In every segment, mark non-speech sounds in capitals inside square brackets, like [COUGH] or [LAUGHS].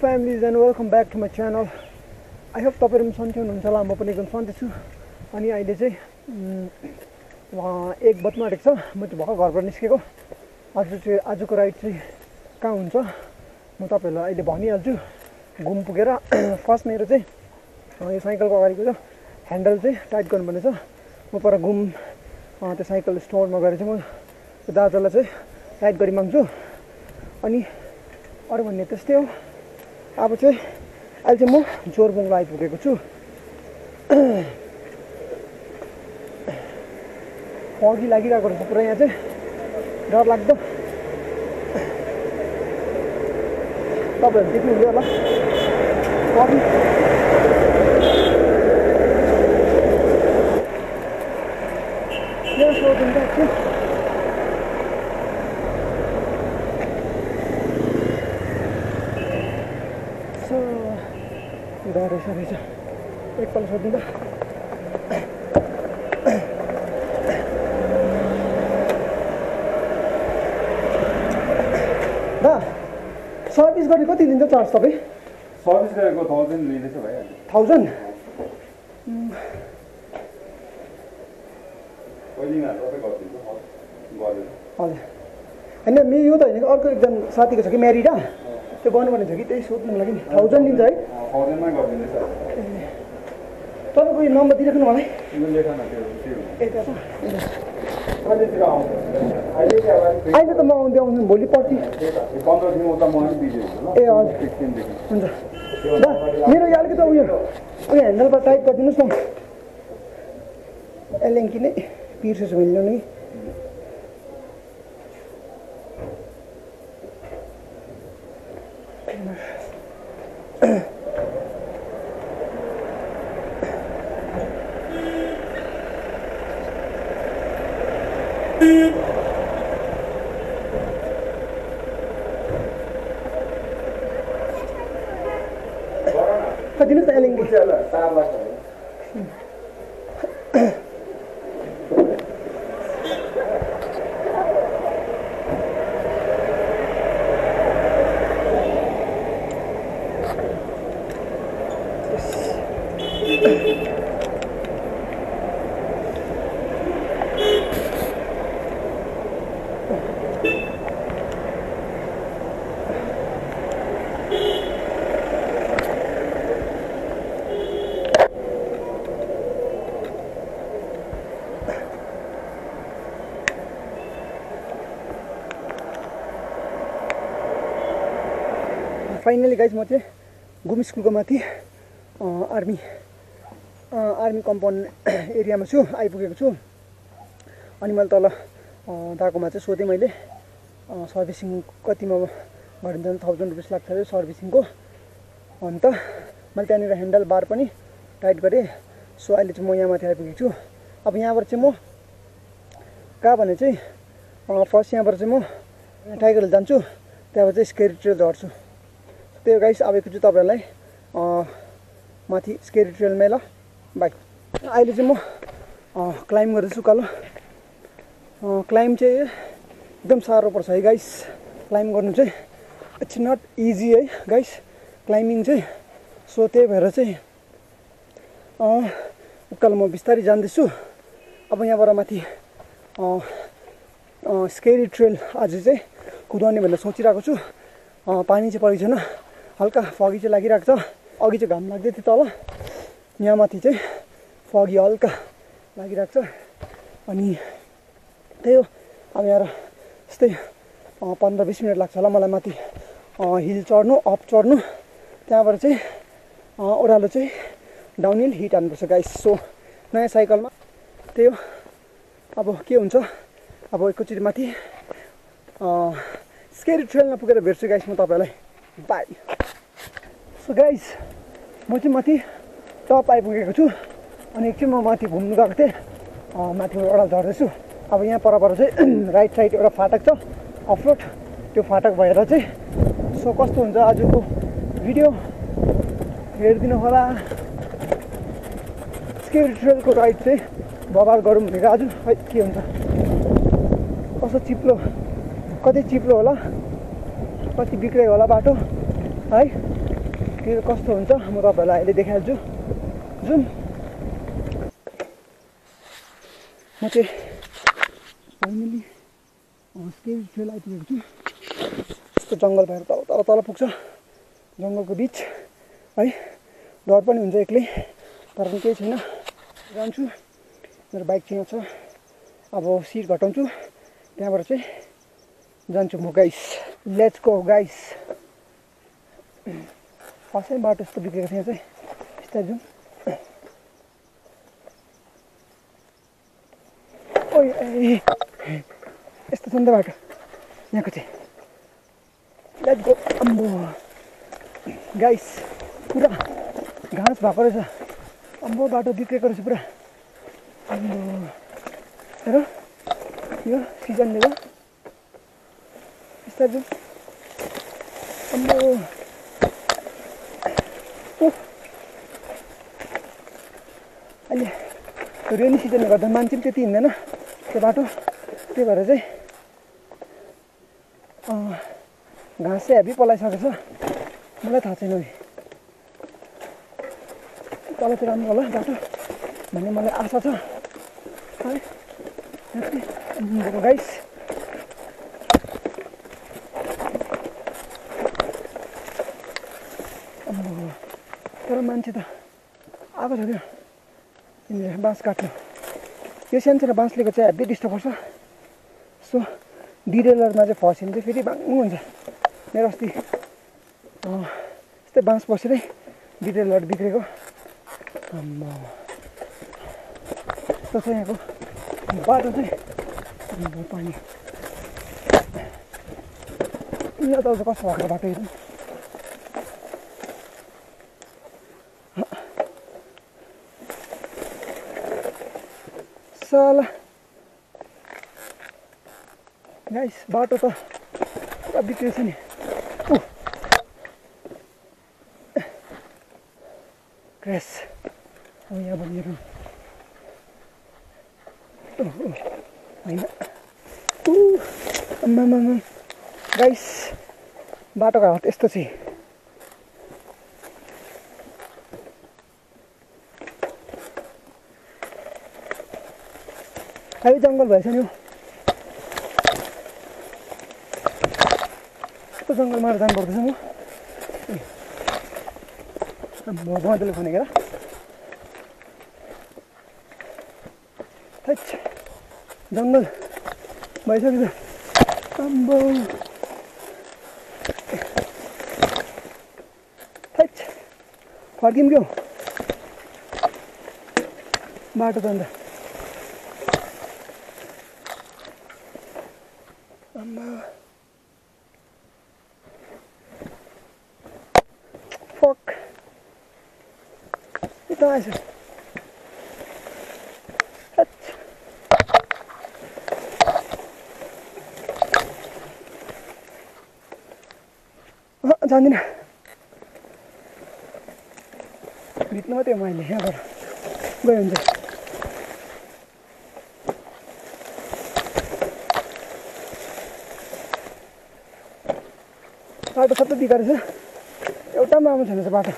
Families and welcome back to my channel I hope तपाईँहरू पनि सन्चै हुनुहुन्छ होला म पनि एकदम सन्चै छु। अनि अहिले चाहिँ एक बज्नु आँटेको छ म चाहिँ भर्खर घरबाट निस्केको। आज चाहिँ आजको राइड चाहिँ कहाँ हुन्छ? म तपाईँहरूलाई अहिले भनिहाल्छु। घुम पुगेर [CLEARS THROAT] फर्स्ट मेरो चाहिँ यो साइकलको अगाडिको चाहिँ ह्यान्डल चाहिँ टाइट गर्नुपर्ने छ म पर घुम त्यो साइकल स्टोरमा गएर चाहिँ म दाजुलाई चाहिँ टाइट गरी माग्छु। अनि अरू भन्ने त्यस्तै हो। अब चाहिँ अहिले चाहिँ म जोरबुङ आइपुगेको छु। फगी लागिरहेको रहेछ पुरा यहाँ चाहिँ। डर लाग्दो। तपाईँहरू देख्नुहुन्थ्यो होला। फगी यो सोधिन्छ छु सो हुँदो रहेछ रहेछ एकपल्ट सोधिदिँदा दा सर्भिस गर्ने कति लिन्छ चार्ज तपाईँ? सर्भिस गरेको थाउजन्ड लिँदैछ भइहाल्यो थाउजन्ड हजुर। होइन मे यो त होइन अर्को एकजना साथीको छ कि म्यारिडा त्यो गर्नुपर्ने छ कि त्यही सोध्नुको लागि नि। थाउजन्ड लिन्छ है? थाउजन्डमै गरिदिँदैछ तपाईँको यो नम्बर दिइराख्नु मलाई न अहिले त म आउँदै आउँछु भोलि पर्सि। त्यही त। यो पन्ध्र दिन उता म अलिक बिजी हुन्छु ए ल हजुर हुन्छ। दा मेरो यो अलिकति उयो उयो ह्यान्डलबाट टाइट गरिदिनुहोस् न। एलेङ्की नै बिर्सेछु मैले ल्याउनु कि खै दिनुहोस् न एलेङ्की तार लाग्छ फाइनली गाइज म चाहिँ घुम स्कुलको माथि आर्मी आर्मी कम्पाउन्ड [COUGHS] एरियामा छु आइपुगेको छु। अनि मैले तल दाकोमा चाहिँ सोधेँ मैले सर्भिसिङ कतिमा गरिन्छ थाउजन्ड रुपिस लाग्छ अरे सर्भिसिङको। अन्त मैले त्यहाँनिर ह्यान्डल बार पनि टाइट गरेँ। सो अहिले चाहिँ म यहाँ माथि आइपुगेको छु। अब यहाँबाट चाहिँ म कहाँ भने चाहिँ फर्स्ट यहाँबाट चाहिँ म टाइगर हिल जान्छु। त्यहाँबाट चाहिँ स्केरी ट्रेल झर्छु। त्यही गाइस आएको छु तपाईँहरूलाई माथि स्केरी ट्रेलमै ल बाई अहिले चाहिँ म क्लाइम्ब गर्दैछु कालो। क्लाइम्ब चाहिँ एकदम साह्रो पर्छ है गाइस क्लाइम्ब गर्नु चाहिँ इट्स नट इजी है गाइस क्लाइम्बिङ चाहिँ सो त्यही भएर चाहिँ उकालो म बिस्तारै जाँदैछु। अब यहाँबाट माथि स्केरी ट्रेल आज चाहिँ कुदाउने भनेर सोचिरहेको छु। पानी चाहिँ परेको छैन हल्का फगी चाहिँ लागिरहेको छ। अघि चाहिँ घाम लाग्दै थियो तल। यहाँ माथि चाहिँ फगी हल्का लागिरहेको छ। अनि त्यही हो। अब यहाँ यस्तै पन्ध्र बिस मिनट लाग्छ होला मलाई माथि। हिल चढ्नु अप चढ्नु। त्यहाँबाट चाहिँ ओह्रालो चाहिँ डाउन हिल हिट हान्नुपर्छ गाइस सो नयाँ साइकलमा। त्यही हो। अब के हुन्छ? अब एकैचोटि माथि स्केरी ट्रेलमा पुगेर भेट्छु गाइस म तपाईँलाई। बाई सो गाइस म चाहिँ माथि टप आइपुगेको छु। अनि एकछिन म माथि घुम्नु गएको थिएँ। माथि एउटा झर्दैछु। अब यहाँ पर पर चाहिँ [CLEARS THROAT] राइट साइड एउटा फाटक छ। अफरोड त्यो फाटक भएर चाहिँ सो कस्तो हुन्छ आजको भिडियो हेरिदिनु होला। स्केरी ट्रेलको राइड चाहिँ बबाल गरौँ भनेको आज। खै के हुन्छ? कस्तो चिप्लो कति चिप्लो होला? कति बिग्रियो होला बाटो? है। त्यो कस्तो हुन्छ? म तपाईँहरूलाई अहिले देखाइहाल्छु। जुन। म चाहिँ फाइनली स्केल ट्रेल आइपुगेको छु। यस्तो जङ्गल भएर तल तल तल पुग्छ। जङ्गलको बिच है। डर पनि हुन्छ एक्लै। तर पनि केही छैन। जान्छु। मेरो बाइक चाहिँ छ अब सिट घटाउँछु। त्यहाँबाट चाहिँ जान्छु म गाइस लेट्स गो गाइस फर्स्टै बाटो यस्तो बिग्रेको थियो चाहिँ बिस्तारै जाउँ ए यस्तो छ नि त बाटो यहाँको चाहिँ। Let's go अम्बो। गाइस पुरा घाँस भएको रहेछ। अम्बो बाटो बिग्रेको रहेछ पुरा। अम्बो। हेर यो सिजनले हो बिस्तारै जाउँ अम्बो उफ। अहिले रेनी सिजनले गर्दा मान्छे पनि त्यति हिँड्दैन। त्यो बाटो त्यही भएर चाहिँ घाँस चाहिँ हेभी पलाइसकेको छ। मलाई थाहा छैन नि तल चाहिँ राम्रो होला बाटो भन्ने मलाई आशा छ। है गाइस तर मान्छे त आएको छ त्यो बाँस काट्नु यो सानसानो बाँस लिएको चाहिँ हेब्बी डिस्टर्ब गर्छ सो डिरेलरमा चाहिँ फस्यो भने चाहिँ फेरि बाङ्गो हुन्छ मेरो अस्ति यस्तै बाँस बसेरै डिरेलर बिग्रेको छ यहाँको बाटो चाहिँ पानी यहाँ त कस्तो भएको बाटो हेर्नु साला गाइस बाटो त पुरा बिग्रेछ नि क्रेस अब यहाँ बनिएर होइन ऊ आम्मामामा गाइस हालत यस्तो चाहिँ हेभी जङ्गल भएछ नि हौ यस्तो जङ्गल मारेर जानु पर्दैछ म म बँदेलो खनेको र जङ्गल भइसक्यो आम्बो थैट फर्किम क्यौ बाटो त अन्त आम्मा फक यता आएछ हट। अहँ, जान्दिनँ भित्नु मात्रै मैले यहाँबाट गयो हुन्छ बाटो सबै बिगारेछ एउटा पनि राम्रो छैन रहेछ बाटो।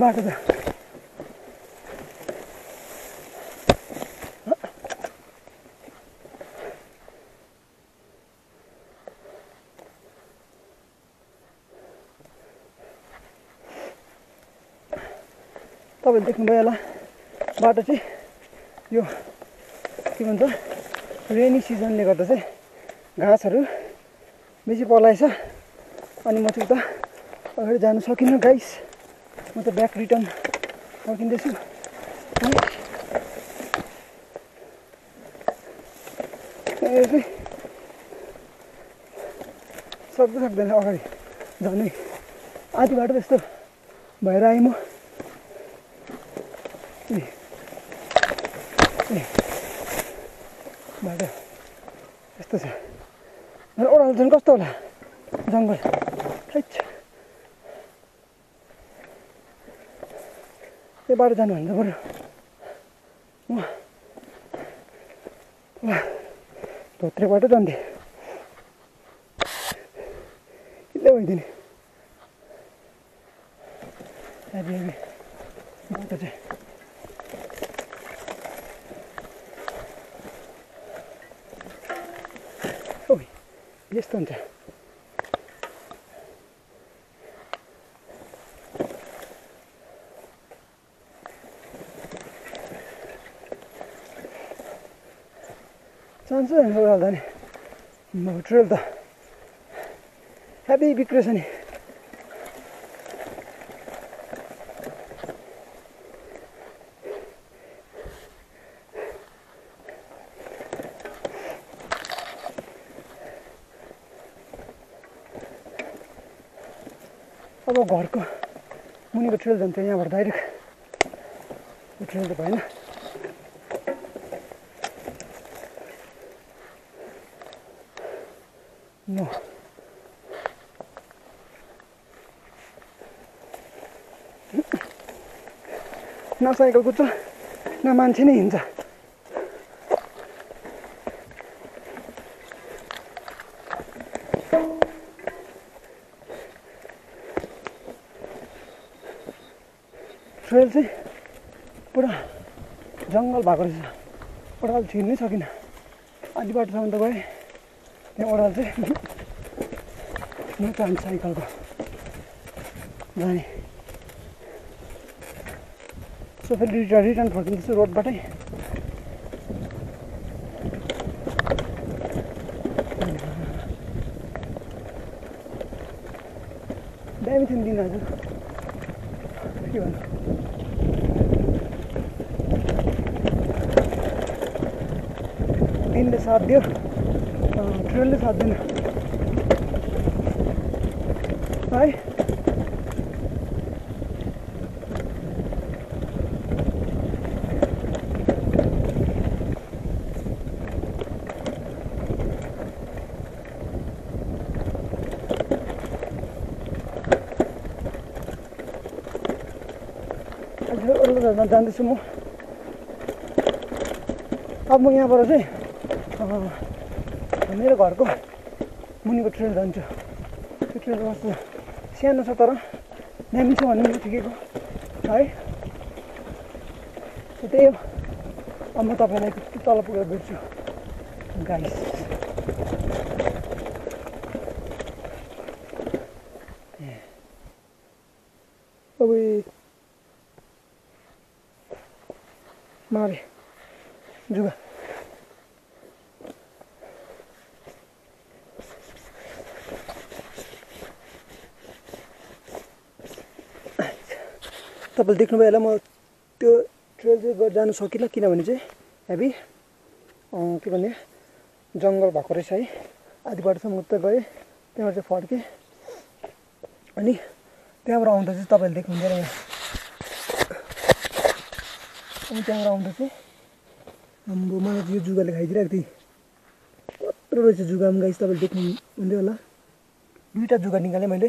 बाटो त। तपाईँले देख्नुभयो होला। बाटो चाहिँ यो के भन्छ रेनी सिजनले गर्दा चाहिँ घाँसहरू बेसी पलाएछ। अनि म चाहिँ उता अगाडि जानु सकिनँ गाइस म त ब्याक रिटर्न फर्किँदैछु चाहिँ सक्दै सक्दैन अगाडि झनै आधी बाटो यस्तो भएर आएँ म। बाटो यस्तो छ ओह्रालो झन् कस्तो होला जङ्गल थैट यो बाटो जानुभन्दा बरु म धोत्रे बाटो जान्थेँ किल्लै भइदिने हेभी हेभी बाटो चाहिँ ओ यस्तो हुन्छ चान्सै हुन्छ नि ट्रेल त हेभी बिग्रेछ नि अब घरको मुनिको ट्रेल जान्छ यहाँबाट डाइरेक्ट यो ट्रेल त भएन न न साइकल कुद्छ न मान्छे नै हिँड्छ ट्रेल चाहिँ पुरा जङ्गल भएको रहेछ। ओह्रालो छिर्नै सकिनँ। आधी बाटोसम्म त गएँ। त्यहाँ ओह्रालो चाहिँ [LAUGHS] म चाहन्छु साइकलको। जाने। सो फेरि रिटर्न रिटर्न फर्किँदैछु रोडबाटै। दामी थियो नि दिन हजुर के भन्नु? दिनले साथ दियो ट्रेनले साथ दिएन है जाँदैछु म अब म यहाँबाट चाहिँ मेरो घरको मुनिको ट्रेन जान्छु त्यो ट्रेन कस्तो सानो छ तर दामी छ भन्ने ठिकैको है त्यही हो अब म तपाईँलाई तल पुगेर भेट्छु गाइस अब मारे जुगा तपाईँले देख्नुभयो होला म त्यो ट्रेल चाहिँ जानु सकिनँ किनभने चाहिँ हेभी के भने जङ्गल भएको रहेछ है। आधी बाटोसम्म त गएँ त्यहाँबाट चाहिँ फर्केँ। अनि त्यहाँबाट आउँदा चाहिँ होला यहाँ। अनि त्यहाँबाट आउँदा चाहिँ आम्बो मलाई यो जुगाले खाइदिइरहेको थिएँ कत्रो रहेछ जुगा पनि गाइस तपाईँले देख्नु हुन्थ्यो होला। दुईवटा जुगा निकालेँ मैले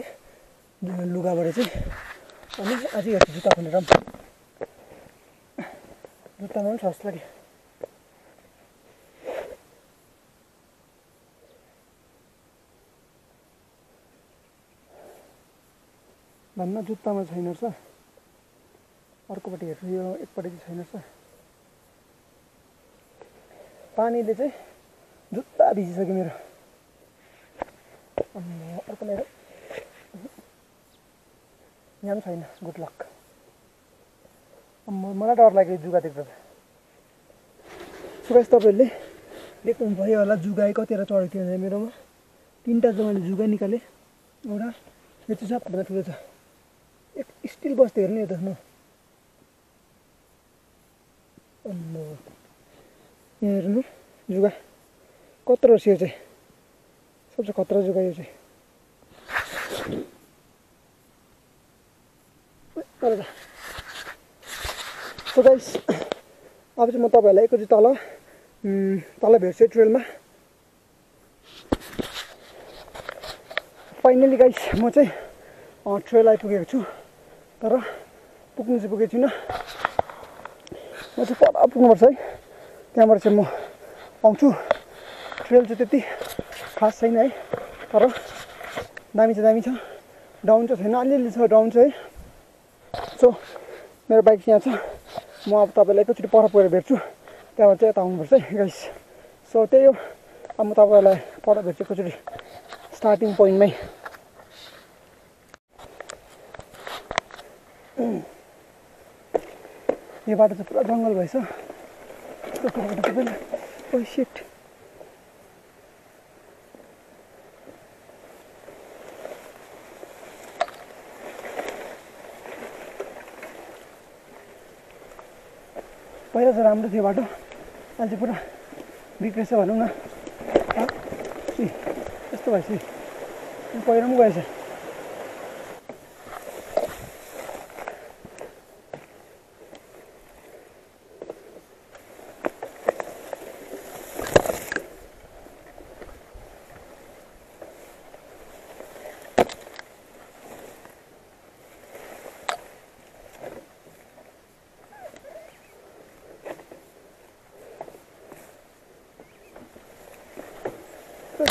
लुगाबाट चाहिँ। अनि अझै हेर्छु जुत्ता खोलेर पनि जुत्तामा पनि सस्तो लाग्यो। भन्न जुत्तामा छैन रहेछ। अर्कोपट्टि हेर्छु यो एकपट्टि चाहिँ छैन रहेछ। पानीले चाहिँ जुत्ता भिजिसक्यो मेरो। अर्को मेरो यहाँ छैन गुड लक मलाई डर लाग्यो जुगा देख्दा त सुभाष तपाईँहरूले देख्नु भयो होला जुगा कतिवटा चढेको थियो भने मेरोमा तिनवटा चाहिँ मैले जुगा निकालेँ एउटा यो चाहिँ सबभन्दा ठुलो छ एक स्टिल बस्दै हेर्नु यो त म यहाँ हेर्नु जुगा कत्रो रहेछ यो चाहिँ सबसे खतरा जुगा यो चाहिँ त सो गाइस अब चाहिँ म तपाईँहरूलाई एकैचोटि तल तल भेट्छु ट्रेलमा फाइनली गाइस म चाहिँ ट्रेल आइपुगेको छु तर पुग्नु चाहिँ पुगेको छुइनँ म चाहिँ पर पुग्नुपर्छ है त्यहाँबाट चाहिँ म आउँछु ट्रेल चाहिँ त्यति खास छैन है तर दामी चाहिँ दामी छ डाउन चाहिँ छैन अलिअलि छ डाउन चाहिँ है सो मेरो बाइक यहाँ छ। म अब तपाईँलाई एकैचोटि पर पुगेर भेट्छु। त्यहाँबाट चाहिँ यता आउनुपर्छ है गाइस सो त्यही हो। अब म तपाईँलाई पर भेट्छु एकैचोटि स्टार्टिङ पोइन्टमै यो बाटो चाहिँ पुरा जङ्गल भएछ। ओ सिट पहिला चाहिँ राम्रो थियो बाटो। अहिले चाहिँ पुरा बिग्रेछ भनौँ न। यस्तो भएछ इ। पहिरो पनि गएछ।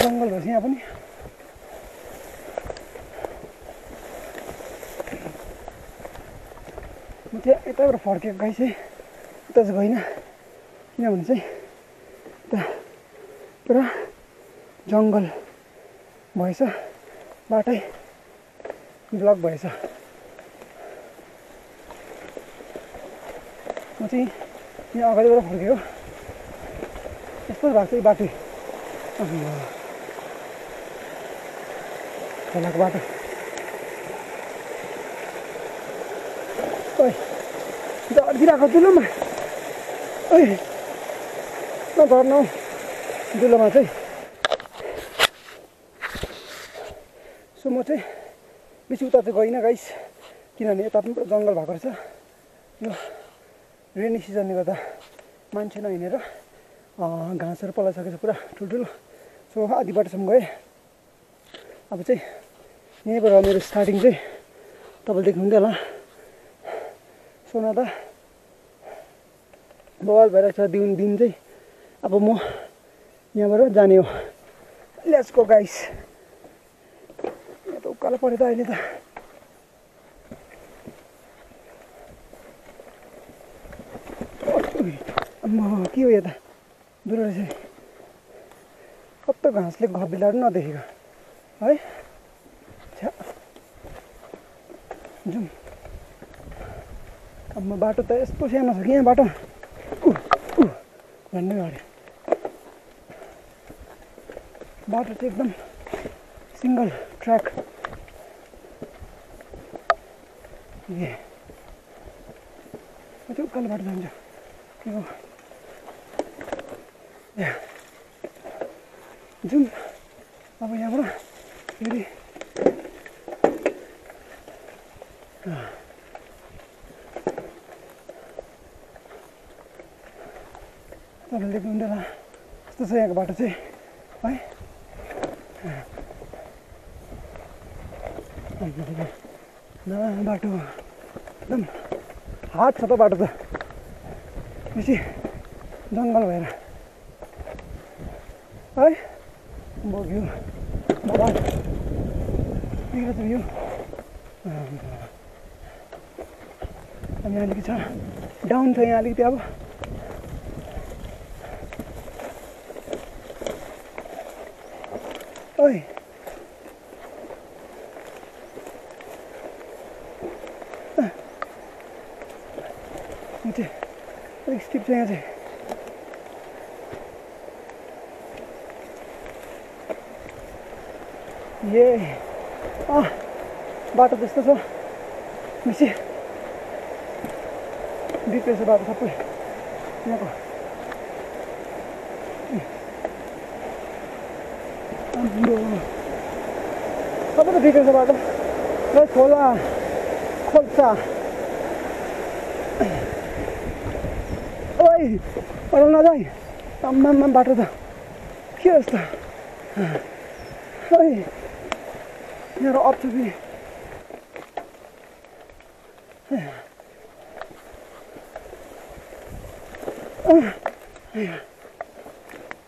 जङ्गल भएछ यहाँ पनि। म चाहिँ यताबाट फर्केको गाई चाहिँ उता चाहिँ गइनँ। किनभने चाहिँ उता पुरा जङ्गल भएछ बाटै ब्लक भएछ। म चाहिँ यहाँ अगाडिबाट फर्केको। यस्तो भएको छ बाटो। खोलाको बाटो ओइ झर्दिरहेको दुलोमा। ओइ नझर्न हौ दुलोमा चाहिँ सो म चाहिँ बेसी उता चाहिँ गइनँ गाइस किनभने यता पनि पुरा जङ्गल भएको रहेछ। यो रेनी सिजनले गर्दा मान्छे नहिँडेर घाँसहरू पलाइसकेको छ पुरा ठुल्ठुलो। सो आधी बाटोसम्म गएँ। अब चाहिँ यहीँबाट मेरो स्टार्टिङ चाहिँ तपाईँले देख्नुहुन्थ्यो होला। सोना त बवाल भइरहेको छ दिन दिन चाहिँ। अब म यहाँबाट जाने हो। लेट्सको गाइस यहाँ त उकालो पऱ्यो त। अहिले त के हो यो त? दुलो रहेछ कस्तो घाँसले घबिलाहरू नदेखेको है? जाउँ अब म बाटो त सानो छ कि यहाँ बाटो। भन्नै अरे बाटो चाहिँ एकदम ट्र्याक ए म उकालो बाटो हो यहाँ जाउँ अब यहाँबाट फेरि यहाँको बाटो चाहिँ है? बाटो एकदम हार्ड छ त बाटो त। बेसी जङ्गल भएर। है? बग्यो बाबा बिग्रेको छ यो अनि अलिकति छ। डाउन छ यहाँ अलिकति अब ओइ यो चाहिँ अलिक स्टिप छ यहाँ चाहिँ ए अँ बाटो त्यस्तो छ बेसी बिग्रेछ बाटो सबै यहाँको। सबै त बिग्रेछ बाटो खोला खोल्सा दाइ पढाउन दाइ आम्मामा बाटो त। के होस् त है मेरो फेरि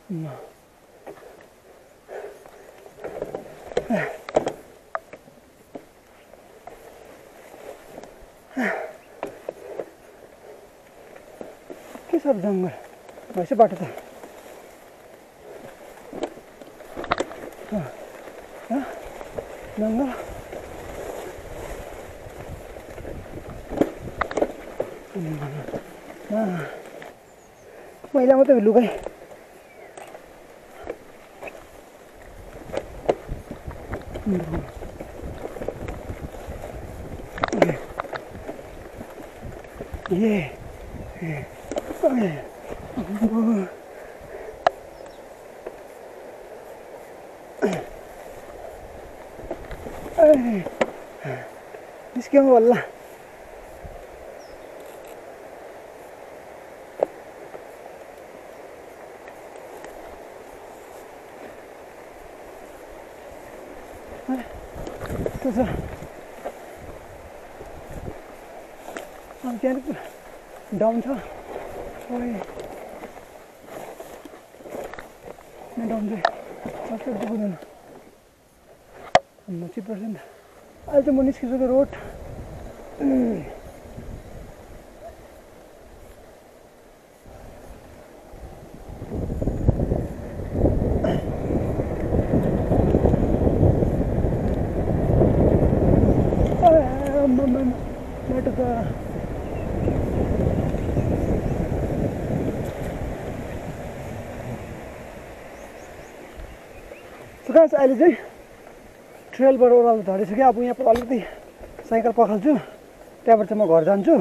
Yeah. साह्रो जङ्गल भएछ बाटो त अँ, अँ, जङ्गल अँ, मैला मात्रै लुगाइ ए निस्क्यौँ बल्ल त्यो छ अब त्यहाँ डाउन छ ओए डाउन चाहिँ सबै पुग्दैन नची पर्सेन्ट अहिले चाहिँ म निस्किसक्यो रोड बाटो त सो गाइस अहिले चाहिँ ट्रेलबाट ओह्रालो झरिसक्यो अब यहाँ पर अलिकति साइकल पखाल्छु त्यहाँबाट चाहिँ म घर जान्छु।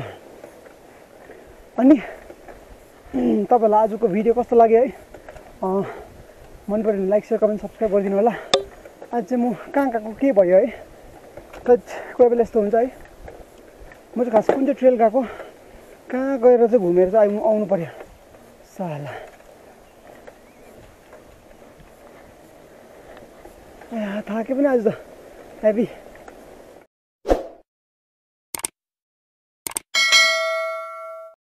अनि [CLEARS THROAT] तपाईँहरूलाई आजको भिडियो कस्तो लाग्यो है? मन पऱ्यो भने लाइक सेयर कमेन्ट सब्सक्राइब गरिदिनु होला। आज चाहिँ म कहाँ कहाँको के भयो है? खै कोही बेला यस्तो हुन्छ है। म चाहिँ खास कुन चाहिँ ट्रेल गएको कहाँ गएर चाहिँ घुमेर चाहिँ आउनु आउनु पऱ्यो? साला। ए थाकेँ पनि आज त हेभी